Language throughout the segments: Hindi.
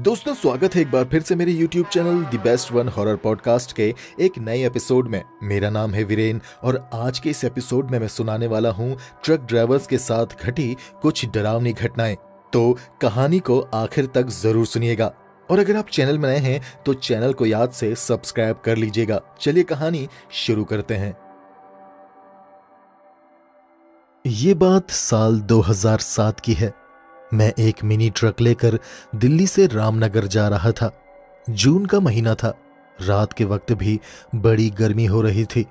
दोस्तों, स्वागत है एक बार फिर से मेरे YouTube channel the best one horror podcast के एक नए एपिसोड में। मेरा नाम है वीरेन और आज के इस एपिसोड में मैं सुनाने वाला हूँ ट्रक ड्राइवर्स के साथ घटी कुछ डरावनी घटनाएँ। तो कहानी को आखिर तक ज़रूर सुनिएगा। और अगर आप चैनल में नए हैं तो चैनल को याद से सब्सक्राइब कर लीजिएगा। चलिए कहानी शुरू करते हैं। ये बात साल 2007 की है। मैं एक मिनी ट्रक लेकर दिल्ली से रामनगर जा रहा था। जून का महीना था। रात के वक्त भी बड़ी गर्मी हो रही थी।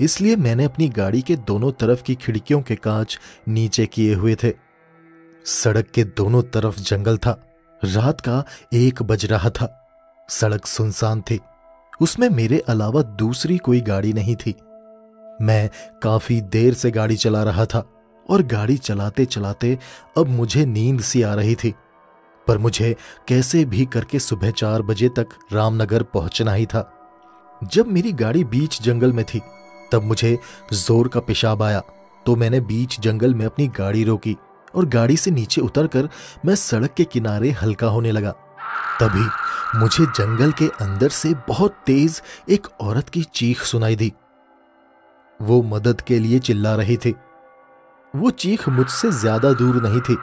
इसलिए मैंने अपनी गाड़ी के दोनों तरफ़ की खिड़कियों के कांच नीचे किए हुए थे। सड़क के दोनों तरफ़ जंगल था। रात का एक बज रहा था। सड़क सुनसान थी। उसमें मेरे अलावा दूसरी कोई गाड़ी नहीं थी। मैं काफ़ी देर से गाड़ी चला रहा था। और गाड़ी चलाते चलाते अब मुझे नींद सी आ रही थी। पर मुझे कैसे भी करके सुबह चार बजे तक रामनगर पहुँचना ही था। जब मेरी गाड़ी बीच जंगल में थी, तब मुझे ज़ोर का पेशाब आया तो मैंने बीच जंगल में अपनी गाड़ी रोकी और गाड़ी से नीचे उतरकर मैं सड़क के किनारे हल्का होने लगा। तभी मुझे जंगल के अंदर से बहुत तेज एक औरत की चीख सुनाई दी। वो मदद के लिए चिल्ला रही थी। वो चीख मुझसे ज़्यादा दूर नहीं थी,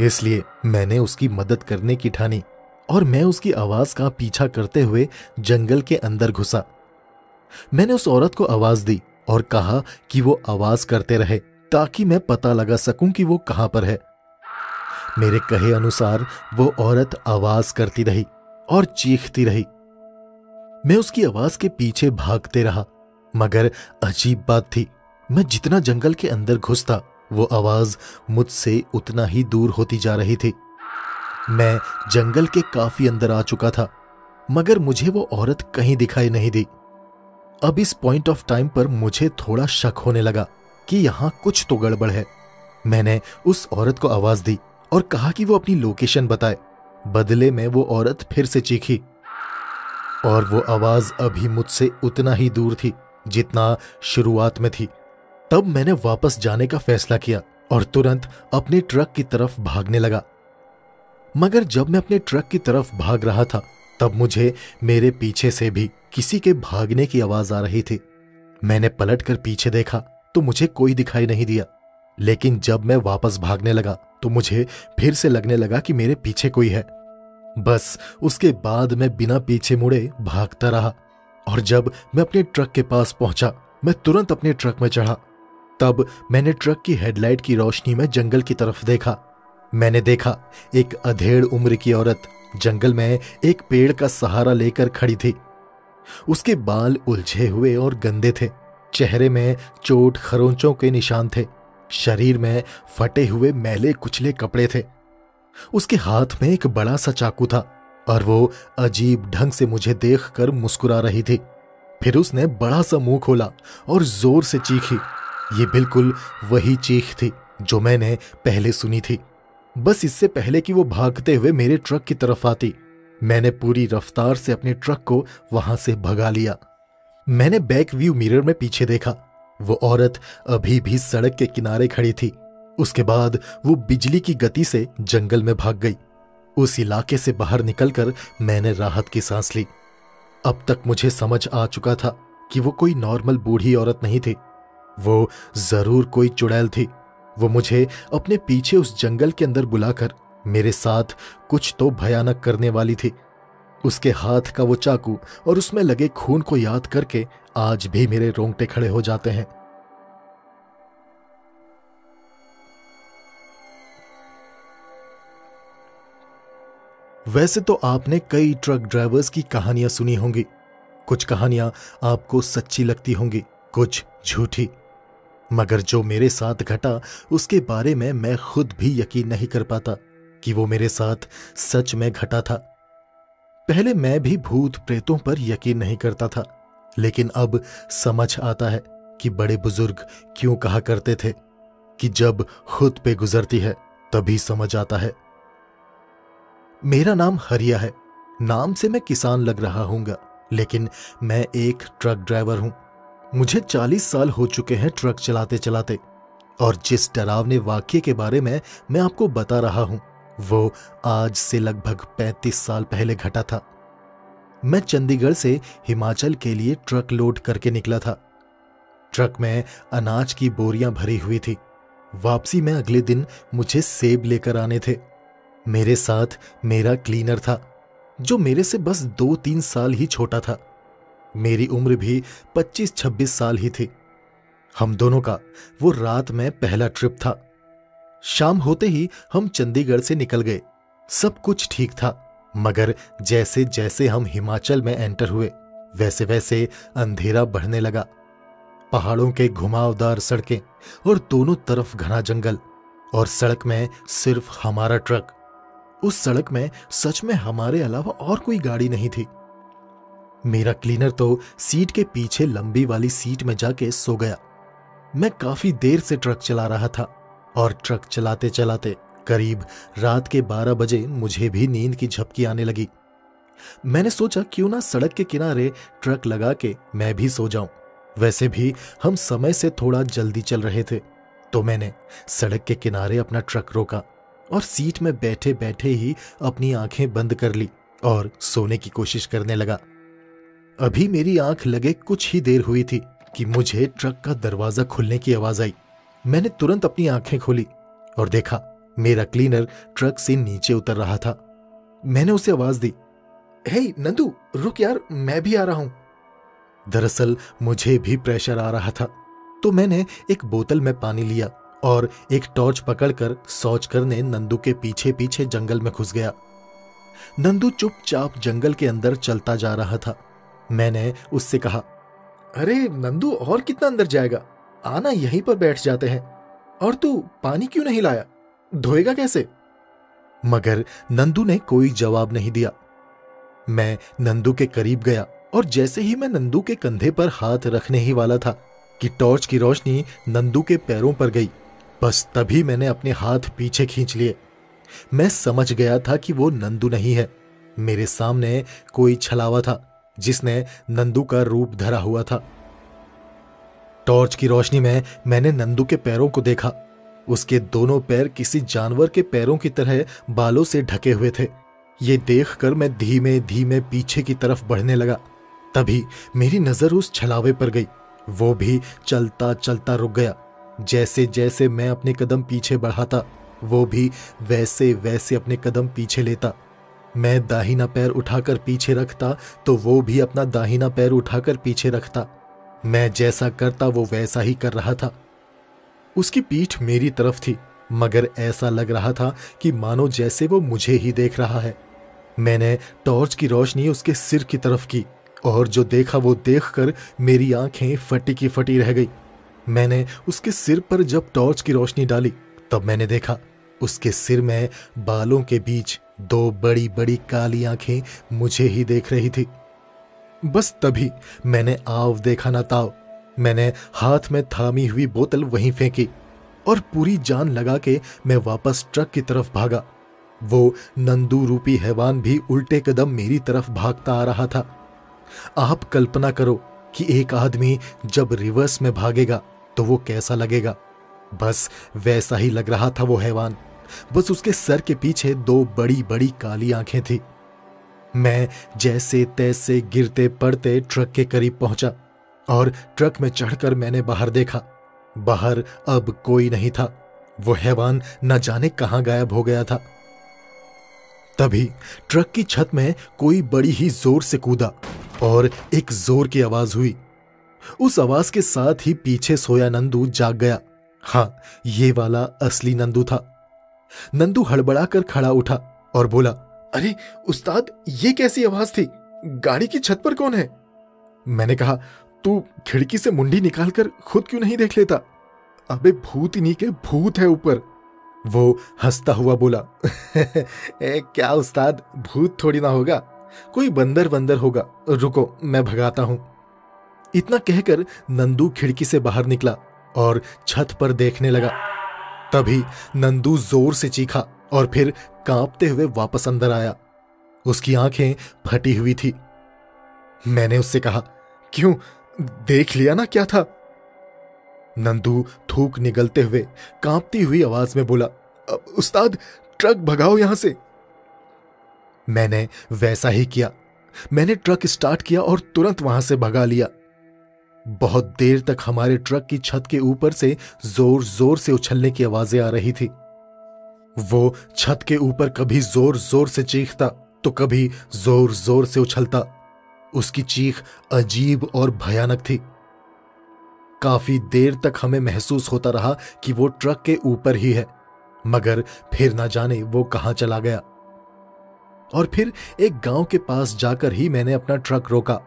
इसलिए मैंने उसकी मदद करने की ठानी और मैं उसकी आवाज़ का पीछा करते हुए जंगल के अंदर घुसा। मैंने उस औरत को आवाज़ दी और कहा कि वो आवाज़ करते रहे ताकि मैं पता लगा सकूँ कि वो कहाँ पर है। मेरे कहे अनुसार वो औरत आवाज़ करती रही और चीखती रही। मैं उसकी आवाज़ के पीछे भागते रहा, मगर अजीब बात थी, मैं जितना जंगल के अंदर घुसता वो आवाज़ मुझसे उतना ही दूर होती जा रही थी। मैं जंगल के काफ़ी अंदर आ चुका था, मगर मुझे वो औरत कहीं दिखाई नहीं दी। अब इस पॉइंट ऑफ़ टाइम पर मुझे थोड़ा शक होने लगा कि यहाँ कुछ तो गड़बड़ है। मैंने उस औरत को आवाज़ दी और कहा कि वो अपनी लोकेशन बताए। बदले में वो औरत फिर से चीखी। और वो आवाज़ अभी मुझसे उतना ही दूर थी जितना शुरुआत में थी। तब मैंने वापस जाने का फैसला किया और तुरंत अपने ट्रक की तरफ़ भागने लगा। मगर जब मैं अपने ट्रक की तरफ़ भाग रहा था, तब मुझे मेरे पीछे से भी किसी के भागने की आवाज़ आ रही थी। मैंने पलटकर पीछे देखा तो मुझे कोई दिखाई नहीं दिया। लेकिन जब मैं वापस भागने लगा तो मुझे फिर से लगने लगा कि मेरे पीछे कोई है। बस उसके बाद मैं बिना पीछे मुड़े भागता रहा और जब मैं अपने ट्रक के पास पहुँचा, मैं तुरंत अपने ट्रक में चढ़ा। तब मैंने ट्रक की हेडलाइट की रोशनी में जंगल की तरफ़ देखा। मैंने देखा एक अधेड़ उम्र की औरत जंगल में एक पेड़ का सहारा लेकर खड़ी थी। उसके बाल उलझे हुए और गंदे थे। चेहरे में चोट खरोंचों के निशान थे। शरीर में फटे हुए मैले कुचले कपड़े थे। उसके हाथ में एक बड़ा सा चाकू था और वो अजीब ढंग से मुझे देखकर मुस्कुरा रही थी। फिर उसने बड़ा सा मुँह खोला और ज़ोर से चीखी। ये बिल्कुल वही चीख थी जो मैंने पहले सुनी थी। बस इससे पहले कि वो भागते हुए मेरे ट्रक की तरफ़ आती, मैंने पूरी रफ्तार से अपने ट्रक को वहाँ से भगा लिया। मैंने बैक व्यू मिरर में पीछे देखा, वो औरत अभी भी सड़क के किनारे खड़ी थी, उसके बाद वो बिजली की गति से जंगल में भाग गई। उस इलाके से बाहर निकलकर मैंने राहत की सांस ली। अब तक मुझे समझ आ चुका था कि वो कोई नॉर्मल बूढ़ी औरत नहीं थी। वो ज़रूर कोई चुड़ैल थी। वो मुझे अपने पीछे उस जंगल के अंदर बुलाकर मेरे साथ कुछ तो भयानक करने वाली थी। उसके हाथ का वो चाकू और उसमें लगे खून को याद करके आज भी मेरे रोंगटे खड़े हो जाते हैं। वैसे तो आपने कई ट्रक ड्राइवर्स की कहानियाँ सुनी होंगी। कुछ कहानियाँ आपको सच्ची लगती होंगी, कुछ झूठी। मगर जो मेरे साथ घटा, उसके बारे में मैं खुद भी यकीन नहीं कर पाता कि वो मेरे साथ सच में घटा था। पहले मैं भी भूत प्रेतों पर यकीन नहीं करता था, लेकिन अब समझ आता है कि बड़े बुज़ुर्ग क्यों कहा करते थे कि जब खुद पे गुजरती है, तभी समझ आता है। मेरा नाम हरिया है। नाम से मैं किसान लग रहा हूँगा लेकिन मैं एक ट्रक ड्राइवर हूँ। मुझे 40 साल हो चुके हैं ट्रक चलाते चलाते, और जिस डरावने वाक्य के बारे में मैं आपको बता रहा हूँ, वो आज से लगभग 35 साल पहले घटा था। मैं चंडीगढ़ से हिमाचल के लिए ट्रक लोड करके निकला था। ट्रक में अनाज की बोरियाँ भरी हुई थी। वापसी में अगले दिन मुझे सेब लेकर आने थे। मेरे साथ मेरा क्लीनर था, जो मेरे से बस दो तीन साल ही छोटा था। मेरी उम्र भी 25-26 साल ही थी। हम दोनों का वो रात में पहला ट्रिप था। शाम होते ही हम चंडीगढ़ से निकल गए। सब कुछ ठीक था, मगर जैसे जैसे हम हिमाचल में एंटर हुए वैसे वैसे अंधेरा बढ़ने लगा। पहाड़ों के घुमावदार सड़कें और दोनों तरफ़ घना जंगल, और सड़क में सिर्फ़ हमारा ट्रक। उस सड़क में सच में हमारे अलावा और कोई गाड़ी नहीं थी। मेरा क्लीनर तो सीट के पीछे लंबी वाली सीट में जाके सो गया। मैं काफ़ी देर से ट्रक चला रहा था और ट्रक चलाते चलाते करीब रात के 12 बजे मुझे भी नींद की झपकी आने लगी। मैंने सोचा, क्यों ना सड़क के किनारे ट्रक लगा के मैं भी सो जाऊँ। वैसे भी हम समय से थोड़ा जल्दी चल रहे थे तो मैंने सड़क के किनारे अपना ट्रक रोका और सीट में बैठे बैठे ही अपनी आँखें बंद कर ली और सोने की कोशिश करने लगा। अभी मेरी आँख लगे कुछ ही देर हुई थी कि मुझे ट्रक का दरवाज़ा खुलने की आवाज़ आई। मैंने तुरंत अपनी आँखें खोली और देखा मेरा क्लीनर ट्रक से नीचे उतर रहा था। मैंने उसे आवाज़ दी हे hey, नंदू रुक यार मैं भी आ रहा हूँ। दरअसल मुझे भी प्रेशर आ रहा था तो मैंने एक बोतल में पानी लिया और एक टॉर्च पकड़कर सोच करने नंदू के पीछे पीछे जंगल में घुस गया। नंदू चुपचाप जंगल के अंदर चलता जा रहा था। मैंने उससे कहा, अरे, नंदू, और कितना अंदर जाएगा? आना यहीं पर बैठ जाते हैं। और तू पानी क्यों नहीं लाया? धोएगा कैसे? मगर नंदू ने कोई जवाब नहीं दिया। मैं नंदू के करीब गया, और जैसे ही मैं नंदू के कंधे पर हाथ रखने ही वाला था कि टॉर्च की रोशनी नंदू के पैरों पर गई, बस तभी मैंने अपने हाथ पीछे खींच लिए। मैं समझ गया था कि वो नंदू नहीं है। मेरे सामने कोई छलावा था। जिसने नंदू का रूप धरा हुआ था। टॉर्च की रोशनी में मैंने नंदू के पैरों को देखा। उसके दोनों पैर किसी जानवर के पैरों की तरह बालों से ढके हुए थे। ये देखकर मैं धीमे धीमे पीछे की तरफ़ बढ़ने लगा। तभी मेरी नज़र उस छलावे पर गई। वो भी चलता चलता रुक गया। जैसे जैसे मैं अपने कदम पीछे बढ़ाता, वो भी वैसे वैसे अपने कदम पीछे लेता। मैं दाहिना पैर उठाकर पीछे रखता तो वो भी अपना दाहिना पैर उठाकर पीछे रखता। मैं जैसा करता, वो वैसा ही कर रहा था। उसकी पीठ मेरी तरफ़ थी, मगर ऐसा लग रहा था कि मानो जैसे वो मुझे ही देख रहा है। मैंने टॉर्च की रोशनी उसके सिर की तरफ़ की, और जो देखा वो देखकर मेरी आँखें फटी की फटी रह गई। मैंने उसके सिर पर जब टॉर्च की रोशनी डाली, तब मैंने देखा, उसके सिर में बालों के बीच दो बड़ी बड़ी काली आँखें मुझे ही देख रही थी। बस तभी मैंने आव देखा ना ताव। मैंने हाथ में थामी हुई बोतल वहीं फेंकी और पूरी जान लगा के मैं वापस ट्रक की तरफ़ भागा। वो नंदू रूपी हैवान भी उल्टे कदम मेरी तरफ़ भागता आ रहा था। आप कल्पना करो कि एक आदमी जब रिवर्स में भागेगा तो वो कैसा लगेगा। बस वैसा ही लग रहा था वो हैवान। बस उसके सर के पीछे दो बड़ी बड़ी काली आँखें थी। मैं जैसे तैसे गिरते पड़ते ट्रक के करीब पहुँचा और ट्रक में चढ़कर मैंने बाहर देखा। बाहर अब कोई नहीं था। वो हैवान न जाने कहाँ गायब हो गया था। तभी ट्रक की छत में कोई बड़ी ही ज़ोर से कूदा और एक ज़ोर की आवाज़ हुई। उस आवाज़ के साथ ही पीछे सोया नंदू जाग गया। हाँ, ये वाला असली नंदू था। नंदू हड़बड़ाकर खड़ा उठा और बोला अरे उस्ताद ये कैसी आवाज़ थी? गाड़ी की छत पर कौन है? मैंने कहा तू खिड़की से मुंडी निकालकर खुद क्यों नहीं देख लेता? अबे भूत के भूत है ऊपर. वो हंसता हुआ बोला ए, क्या उस्ताद भूत थोड़ी ना होगा? कोई बंदर बंदर होगा। रुको मैं भगाता हूँ. इतना कहकर नंदू खिड़की से बाहर निकला और छत पर देखने लगा। तभी नंदू ज़ोर से चीखा और फिर कांपते हुए वापस अंदर आया। उसकी आँखें फटी हुई थी। मैंने उससे कहा, क्यों? देख लिया ना क्या था? नंदू थूक निगलते हुए कांपती हुई आवाज़ में बोला, उस्ताद, ट्रक भगाओ यहाँ से। मैंने वैसा ही किया। मैंने ट्रक स्टार्ट किया और तुरंत वहाँ से भगा लिया। बहुत देर तक हमारे ट्रक की छत के ऊपर से ज़ोर ज़ोर से उछलने की आवाज़ें आ रही थी। वो छत के ऊपर कभी ज़ोर ज़ोर से चीखता तो कभी ज़ोर ज़ोर से उछलता। उसकी चीख अजीब और भयानक थी। काफ़ी देर तक हमें महसूस होता रहा कि वो ट्रक के ऊपर ही है, मगर फिर ना जाने वो कहाँ चला गया। और फिर एक गाँव के पास जाकर ही मैंने अपना ट्रक रोका।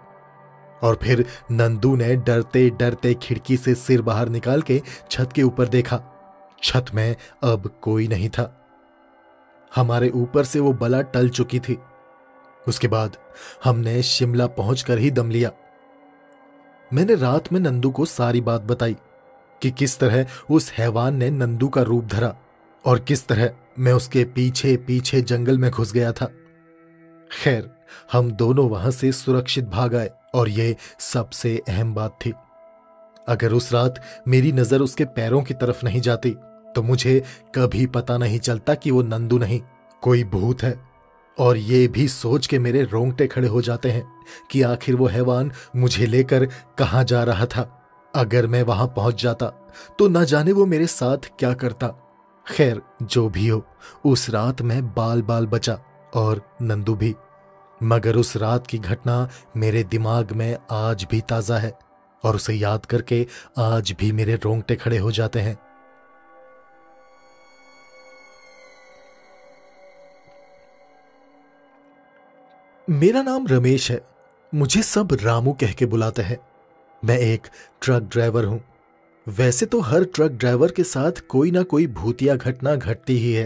और फिर नंदू ने डरते डरते खिड़की से सिर बाहर निकाल के छत के ऊपर देखा। छत में अब कोई नहीं था। हमारे ऊपर से वो बला टल चुकी थी। उसके बाद हमने शिमला पहुंचकर ही दम लिया। मैंने रात में नंदू को सारी बात बताई कि किस तरह उस हैवान ने नंदू का रूप धरा और किस तरह मैं उसके पीछे पीछे जंगल में घुस गया था। खैर, हम दोनों वहाँ से सुरक्षित भाग आए। और ये सबसे अहम बात थी। अगर उस रात मेरी नज़र उसके पैरों की तरफ़ नहीं जाती तो मुझे कभी पता नहीं चलता कि वो नंदू नहीं, कोई भूत है। और ये भी सोच के मेरे रोंगटे खड़े हो जाते हैं कि आखिर वो हैवान मुझे लेकर कहाँ जा रहा था। अगर मैं वहाँ पहुँच जाता तो न जाने वो मेरे साथ क्या करता। खैर, जो भी हो, उस रात मैं बाल बाल बचा और नंदू भी। मगर उस रात की घटना मेरे दिमाग में आज भी ताज़ा है और उसे याद करके आज भी मेरे रोंगटे खड़े हो जाते हैं। मेरा नाम रमेश है। मुझे सब रामू कह के बुलाते हैं। मैं एक ट्रक ड्राइवर हूँ। वैसे तो हर ट्रक ड्राइवर के साथ कोई ना कोई भूतिया घटना घटती ही है,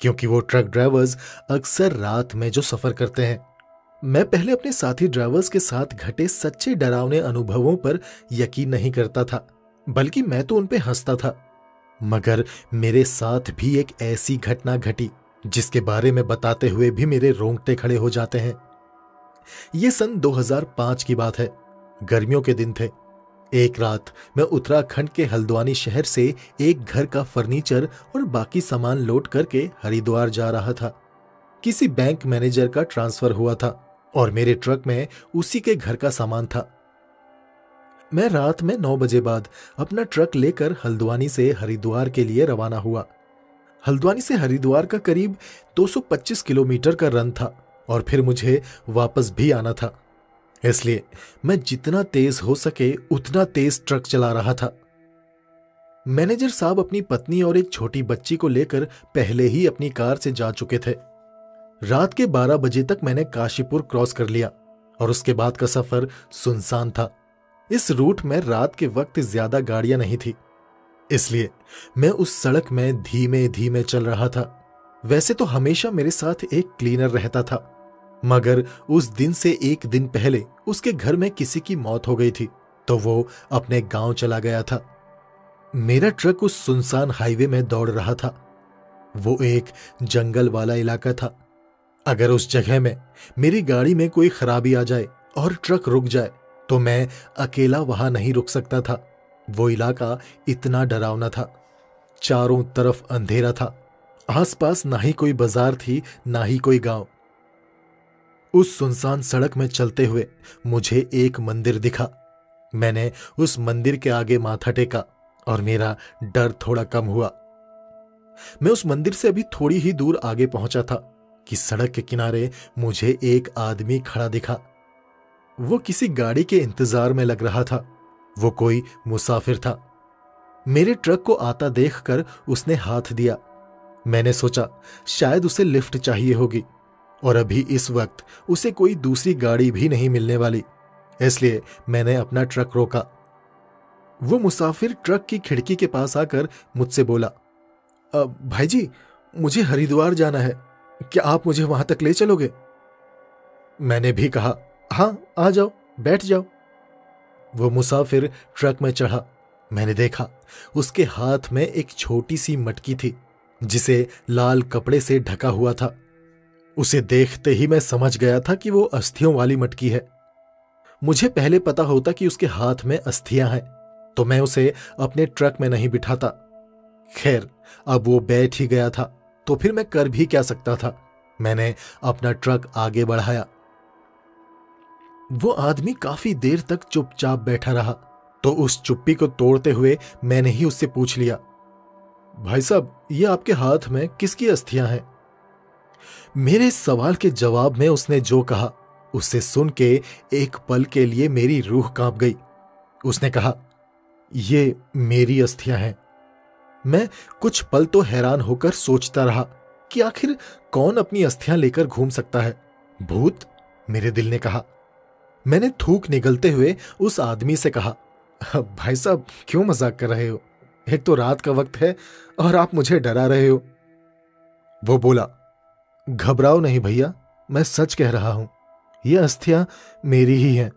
क्योंकि वो ट्रक ड्राइवर्स अक्सर रात में जो सफ़र करते हैं। मैं पहले अपने साथी ड्राइवर्स के साथ घटे सच्चे डरावने अनुभवों पर यकीन नहीं करता था, बल्कि मैं तो उन पे हंसता था। मगर मेरे साथ भी एक ऐसी घटना घटी, जिसके बारे में बताते हुए भी मेरे रोंगटे खड़े हो जाते हैं। यह सन 2005 की बात है। गर्मियों के दिन थे। एक रात मैं उत्तराखंड के हल्द्वानी शहर से एक घर का फर्नीचर और बाकी सामान लोड करके हरिद्वार जा रहा था। किसी बैंक मैनेजर का ट्रांसफ़र हुआ था। और मेरे ट्रक में उसी के घर का सामान था। मैं रात में नौ बजे बाद अपना ट्रक लेकर हल्द्वानी से हरिद्वार के लिए रवाना हुआ। हल्द्वानी से हरिद्वार का करीब 225 किलोमीटर का रन था और फिर मुझे वापस भी आना था। इसलिए मैं जितना तेज हो सके उतना तेज ट्रक चला रहा था। मैनेजर साहब अपनी पत्नी और एक छोटी बच्ची को लेकर पहले ही अपनी कार से जा चुके थे। रात के 12 बजे तक मैंने काशीपुर क्रॉस कर लिया और उसके बाद का सफ़र सुनसान था। इस रूट में रात के वक्त ज़्यादा गाड़ियाँ नहीं थी। इसलिए मैं उस सड़क में धीमे धीमे चल रहा था। वैसे तो हमेशा मेरे साथ एक क्लीनर रहता था, मगर उस दिन से एक दिन पहले उसके घर में किसी की मौत हो गई थी तो वो अपने गाँव चला गया था। मेरा ट्रक उस सुनसान हाईवे में दौड़ रहा था। वो एक जंगल वाला इलाका था अगर उस जगह में मेरी गाड़ी में कोई खराबी आ जाए और ट्रक रुक जाए तो मैं अकेला वहाँ नहीं रुक सकता था। वो इलाका इतना डरावना था। चारों तरफ़ अंधेरा था। आसपास ना ही कोई बाज़ार थी, ना ही कोई गाँव। उस सुनसान सड़क में चलते हुए मुझे एक मंदिर दिखा। मैंने उस मंदिर के आगे माथा टेका और मेरा डर थोड़ा कम हुआ। मैं उस मंदिर से अभी थोड़ी ही दूर आगे पहुँचा था। कि सड़क के किनारे मुझे एक आदमी खड़ा दिखा। वो किसी गाड़ी के इंतज़ार में लग रहा था। वो कोई मुसाफिर था। मेरे ट्रक को आता देखकर उसने हाथ दिया। मैंने सोचा, शायद उसे लिफ्ट चाहिए होगी, और अभी इस वक्त उसे कोई दूसरी गाड़ी भी नहीं मिलने वाली, इसलिए मैंने अपना ट्रक रोका। वो मुसाफिर ट्रक की खिड़की के पास आकर मुझसे बोला भाई जी मुझे हरिद्वार जाना है। क्या आप मुझे वहाँ तक ले चलोगे? मैंने भी कहा, हाँ, आ जाओ, बैठ जाओ। वो मुसाफिर ट्रक में चढ़ा। मैंने देखा, उसके हाथ में एक छोटी सी मटकी थी, जिसे लाल कपड़े से ढका हुआ था। उसे देखते ही मैं समझ गया था कि वो अस्थियों वाली मटकी है। मुझे पहले पता होता कि उसके हाथ में अस्थियाँ हैं तो मैं उसे अपने ट्रक में नहीं बिठाता। खैर, अब वो बैठ ही गया था। तो फिर मैं कर भी क्या सकता था? मैंने अपना ट्रक आगे बढ़ाया। वो आदमी काफ़ी देर तक चुपचाप बैठा रहा तो उस चुप्पी को तोड़ते हुए मैंने ही उससे पूछ लिया, भाई साहब, ये आपके हाथ में किसकी अस्थियाँ हैं? मेरे सवाल के जवाब में उसने जो कहा, उसे सुन के एक पल के लिए मेरी रूह काँप गई। उसने कहा, ये मेरी अस्थियाँ हैं। मैं कुछ पल तो हैरान होकर सोचता रहा कि आखिर कौन अपनी अस्थियाँ लेकर घूम सकता है। भूत, मेरे दिल ने कहा। मैंने थूक निगलते हुए उस आदमी से कहा भाई साहब, क्यों मज़ाक कर रहे हो? एक तो रात का वक्त है और आप मुझे डरा रहे हो। वो बोला, घबराओ नहीं भैया, मैं सच कह रहा हूँ, ये अस्थियाँ मेरी ही हैं।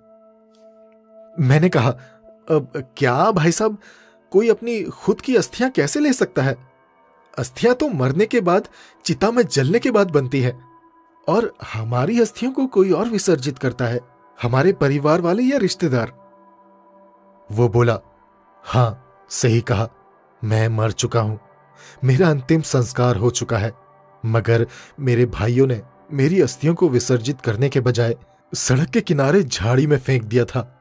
मैंने कहा, अब क्या भाई साहब कोई अपनी खुद की अस्थियाँ कैसे ले सकता है? अस्थियाँ तो मरने के बाद चिता में जलने के बाद बनती है। और हमारी अस्थियों को कोई और विसर्जित करता है, हमारे परिवार वाले या रिश्तेदार? वो बोला, हाँ, सही कहा। मैं मर चुका हूँ। मेरा अंतिम संस्कार हो चुका है। मगर मेरे भाइयों ने मेरी अस्थियों को विसर्जित करने के बजाय सड़क के किनारे झाड़ी में फेंक दिया था।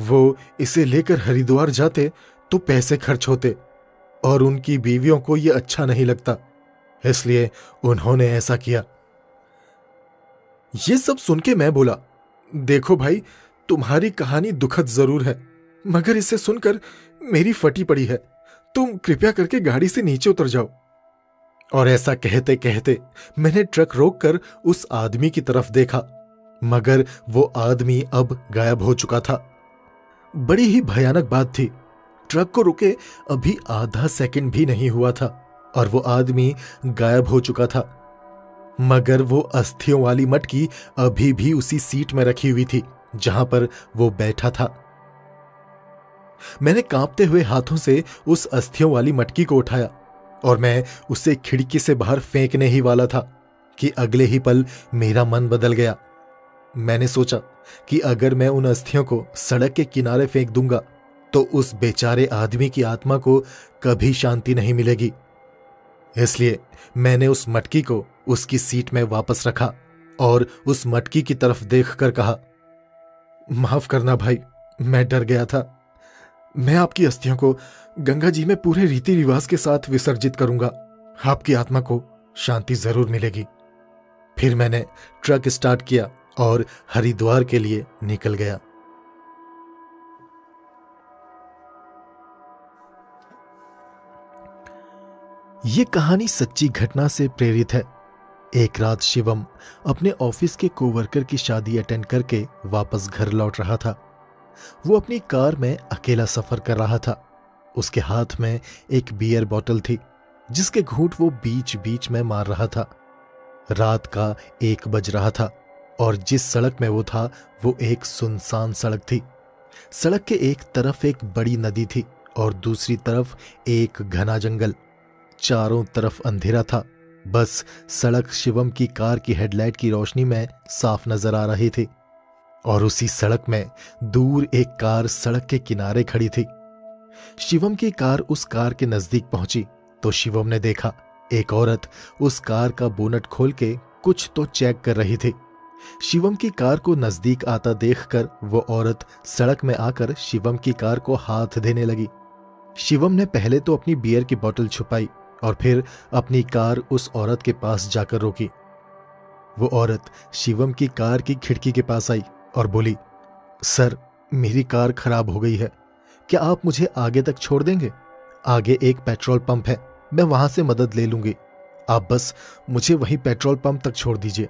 वो इसे लेकर हरिद्वार जाते तो पैसे खर्च होते और उनकी बीवियों को यह अच्छा नहीं लगता। इसलिए उन्होंने ऐसा किया। ये सब सुन के मैं बोला, देखो भाई, तुम्हारी कहानी दुखद ज़रूर है, मगर इसे सुनकर मेरी फटी पड़ी है। तुम कृपया करके गाड़ी से नीचे उतर जाओ। और ऐसा कहते कहते मैंने ट्रक रोककर उस आदमी की तरफ़ देखा, मगर वो आदमी अब गायब हो चुका था। बड़ी ही भयानक बात थी। ट्रक को रुके अभी आधा सेकंड भी नहीं हुआ था और वो आदमी गायब हो चुका था। मगर वो अस्थियों वाली मटकी अभी भी उसी सीट में रखी हुई थी, जहाँ पर वो बैठा था। मैंने कांपते हुए हाथों से उस अस्थियों वाली मटकी को उठाया और मैं उसे खिड़की से बाहर फेंकने ही वाला था कि अगले ही पल मेरा मन बदल गया। मैंने सोचा कि अगर मैं उन अस्थियों को सड़क के किनारे फेंक दूँगा तो उस बेचारे आदमी की आत्मा को कभी शांति नहीं मिलेगी। इसलिए मैंने उस मटकी को उसकी सीट में वापस रखा और उस मटकी की तरफ़ देखकर कहा, माफ़ करना भाई, मैं डर गया था। मैं आपकी अस्थियों को गंगा जी में पूरे रीति रिवाज के साथ विसर्जित करूँगा। आपकी आत्मा को शांति ज़रूर मिलेगी। फिर मैंने ट्रक स्टार्ट किया और हरिद्वार के लिए निकल गया। ये कहानी सच्ची घटना से प्रेरित है। एक रात शिवम अपने ऑफ़िस के कोवर्कर की शादी अटेंड करके वापस घर लौट रहा था। वो अपनी कार में अकेला सफ़र कर रहा था। उसके हाथ में एक बियर बॉटल थी, जिसके घूट वो बीच बीच में मार रहा था। रात का एक बज रहा था और जिस सड़क में वो था, वो एक सुनसान सड़क थी। सड़क के एक तरफ़ एक बड़ी नदी थी और दूसरी तरफ़ एक घना जंगल। चारों तरफ़ अंधेरा था। बस सड़क शिवम की कार की हेडलाइट की रोशनी में साफ़ नज़र आ रही थी और उसी सड़क में दूर एक कार सड़क के किनारे खड़ी थी। शिवम की कार उस कार के नज़दीक पहुँची तो शिवम ने देखा, एक औरत उस कार का बोनट खोल के कुछ तो चेक कर रही थी। शिवम की कार को नज़दीक आता देखकर वो औरत सड़क में आकर शिवम की कार को हाथ देने लगी। शिवम ने पहले तो अपनी बियर की बोतल छुपाई और फिर अपनी कार उस औरत के पास जाकर रोकी। वो औरत शिवम की कार की खिड़की के पास आई और बोली, सर, मेरी कार खराब हो गई है। क्या आप मुझे आगे तक छोड़ देंगे? आगे एक पेट्रोल पंप है, मैं वहाँ से मदद ले लूँगी। आप बस मुझे वहीं पेट्रोल पंप तक छोड़ दीजिए।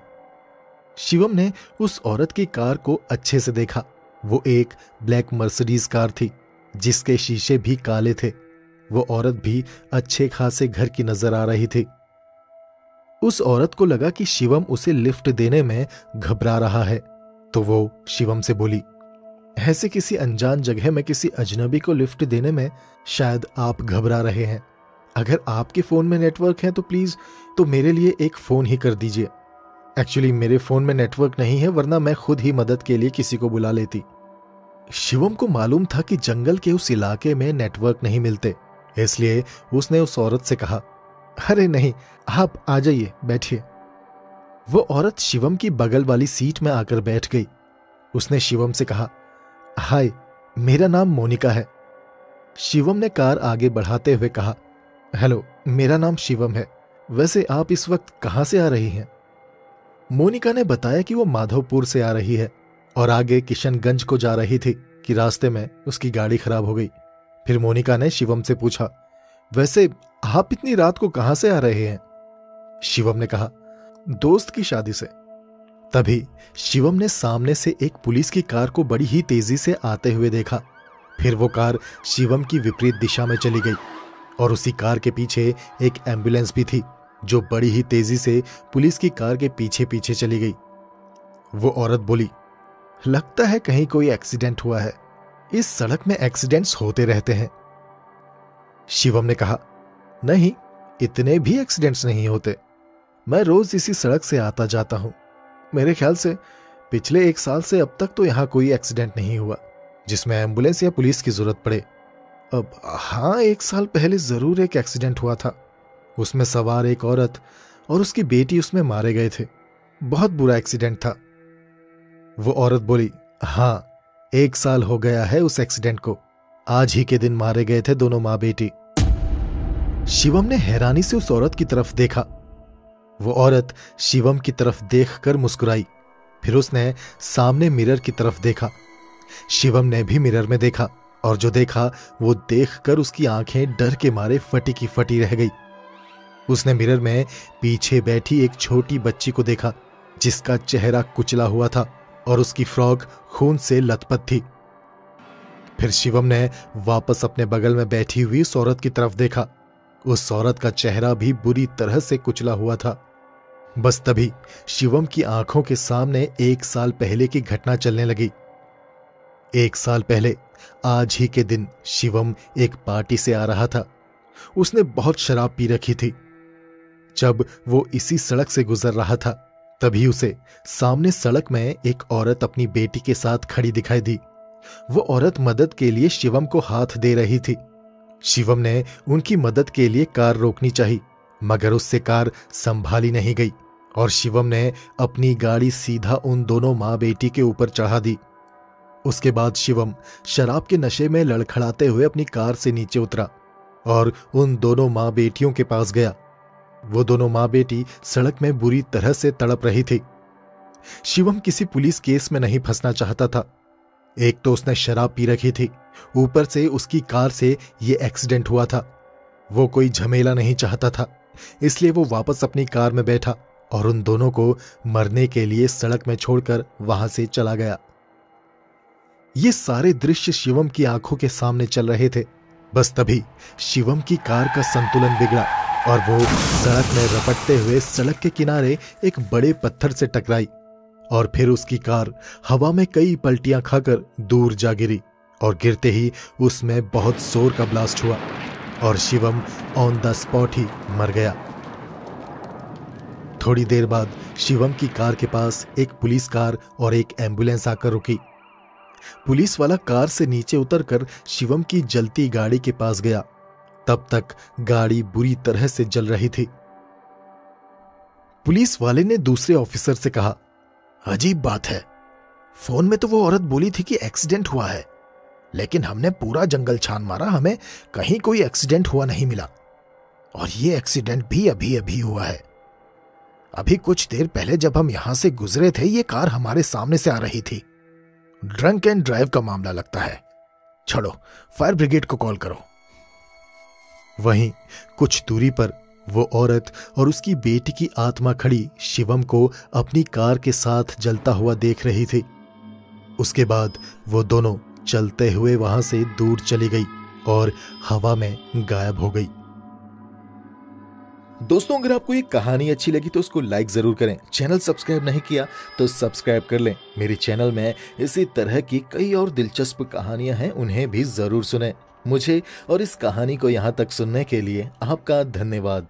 शिवम ने उस औरत की कार को अच्छे से देखा। वो एक ब्लैक मर्सिडीज कार थी, जिसके शीशे भी काले थे। वो औरत भी अच्छे खासे घर की नज़र आ रही थी। उस औरत को लगा कि शिवम उसे लिफ्ट देने में घबरा रहा है तो वो शिवम से बोली, ऐसे किसी अनजान जगह में किसी अजनबी को लिफ्ट देने में शायद आप घबरा रहे हैं। अगर आपके फ़ोन में नेटवर्क है तो प्लीज़ तो मेरे लिए एक फ़ोन ही कर दीजिए। एक्चुअली मेरे फ़ोन में नेटवर्क नहीं है, वरना मैं खुद ही मदद के लिए किसी को बुला लेती। शिवम को मालूम था कि जंगल के उस इलाके में नेटवर्क नहीं मिलते। इसलिए उसने उस औरत से कहा, अरे नहीं, आप आ जाइए, बैठिए। वो औरत शिवम की बगल वाली सीट में आकर बैठ गई। उसने शिवम से कहा, हाय, मेरा नाम मोनिका है। शिवम ने कार आगे बढ़ाते हुए कहा, हेलो, मेरा नाम शिवम है। वैसे आप इस वक्त कहाँ से आ रही हैं? मोनिका ने बताया कि वो माधवपुर से आ रही है और आगे किशनगंज को जा रही थी कि रास्ते में उसकी गाड़ी खराब हो गई। फिर मोनिका ने शिवम से पूछा, वैसे आप इतनी रात को कहाँ से आ रहे हैं? शिवम ने कहा, दोस्त की शादी से। तभी शिवम ने सामने से एक पुलिस की कार को बड़ी ही तेज़ी से आते हुए देखा। फिर वो कार शिवम की विपरीत दिशा में चली गई और उसी कार के पीछे एक एंबुलेंस भी थी, जो बड़ी ही तेज़ी से पुलिस की कार के पीछे पीछे चली गई। वो औरत बोली, लगता है कहीं कोई एक्सीडेंट हुआ है। इस सड़क में एक्सीडेंट्स होते रहते हैं। शिवम ने कहा, नहीं, इतने भी एक्सीडेंट्स नहीं होते। मैं रोज इसी सड़क से आता जाता हूँ। मेरे ख्याल से, पिछले एक साल से अब तक तो यहाँ कोई एक्सीडेंट नहीं हुआ, जिसमें एंबुलेंस या पुलिस की ज़रूरत पड़े। अब हाँ एक साल पहले ज़रूर एक एक्सीडेंट हुआ था। उसमें सवार एक औरत और उसकी बेटी उसमें मारे गए थे। बहुत बुरा एक्सीडेंट था। वो औरत बोली हाँ एक साल हो गया है उस एक्सीडेंट को। आज ही के दिन मारे गए थे दोनों माँ बेटी। शिवम ने हैरानी से उस औरत की तरफ़ देखा। वो औरत शिवम की तरफ़ देखकर मुस्कुराई, फिर उसने सामने मिरर की तरफ़ देखा। शिवम ने भी मिरर में देखा और जो देखा, वो देखकर उसकी आँखें डर के मारे फटी की फटी रह गई। उसने मिरर में पीछे बैठी एक छोटी बच्ची को देखा, जिसका चेहरा कुचला हुआ था। और उसकी फ्रॉक खून से लथपथ थी। फिर शिवम ने वापस अपने बगल में बैठी हुई उस औरत की तरफ़ देखा। उस औरत का चेहरा भी बुरी तरह से कुचला हुआ था। बस तभी शिवम की आँखों के सामने एक साल पहले की घटना चलने लगी। एक साल पहले, आज ही के दिन शिवम एक पार्टी से आ रहा था। उसने बहुत शराब पी रखी थी। जब वो इसी सड़क से गुजर रहा था तभी उसे सामने सड़क में एक औरत अपनी बेटी के साथ खड़ी दिखाई दी। वो औरत मदद के लिए शिवम को हाथ दे रही थी। शिवम ने उनकी मदद के लिए कार रोकनी चाहिए मगर उससे कार संभाली नहीं गई और शिवम ने अपनी गाड़ी सीधा उन दोनों माँ बेटी के ऊपर चढ़ा दी। उसके बाद शिवम शराब के नशे में लड़खड़ाते हुए अपनी कार से नीचे उतरा और उन दोनों माँ बेटियों के पास गया। वो दोनों माँ बेटी सड़क में बुरी तरह से तड़प रही थी। शिवम किसी पुलिस केस में नहीं फंसना चाहता था। एक तो उसने शराब पी रखी थी। ऊपर से उसकी कार से ये एक्सीडेंट हुआ था। वो कोई झमेला नहीं चाहता था। इसलिए वो वापस अपनी कार में बैठा और उन दोनों को मरने के लिए सड़क में छोड़कर वहाँ से चला गया। ये सारे दृश्य शिवम की आँखों के सामने चल रहे थे। बस तभी शिवम की कार का संतुलन बिगड़ा। और वो सड़क में रपटते हुए सड़क के किनारे एक बड़े पत्थर से टकराई और फिर उसकी कार हवा में कई पलटियाँ खाकर दूर जा गिरी और गिरते ही उसमें बहुत ज़ोर का ब्लास्ट हुआ और शिवम ऑन द स्पॉट ही मर गया। थोड़ी देर बाद शिवम की कार के पास एक पुलिस कार और एक एंबुलेंस आकर रुकी। पुलिस वाला कार से नीचे उतरकर शिवम की जलती गाड़ी के पास गया। तब तक गाड़ी बुरी तरह से जल रही थी। पुलिस वाले ने दूसरे ऑफिसर से कहा, अजीब बात है। फ़ोन में तो वो औरत बोली थी कि एक्सीडेंट हुआ है, लेकिन हमने पूरा जंगल छान मारा, हमें कहीं कोई एक्सीडेंट हुआ नहीं मिला। और ये एक्सीडेंट भी अभी अभी हुआ है। अभी कुछ देर पहले जब हम यहाँ से गुजरे थे, ये कार हमारे सामने से आ रही थी। ड्रंक एंड ड्राइव का मामला लगता है। छोड़ो, फायर ब्रिगेड को कॉल करो। वहीं कुछ दूरी पर वो औरत और उसकी बेटी की आत्मा खड़ी शिवम को अपनी कार के साथ जलता हुआ देख रही थी। उसके बाद वो दोनों चलते हुए वहाँ से दूर चली गई और हवा में गायब हो गई। दोस्तों, अगर आपको ये कहानी अच्छी लगी तो उसको लाइक ज़रूर करें। चैनल सब्सक्राइब नहीं किया तो सब्सक्राइब कर लें। मेरे चैनल में इसी तरह की कई और दिलचस्प कहानियाँ हैं, उन्हें भी ज़रूर सुने। मुझे और इस कहानी को यहाँ तक सुनने के लिए आपका धन्यवाद।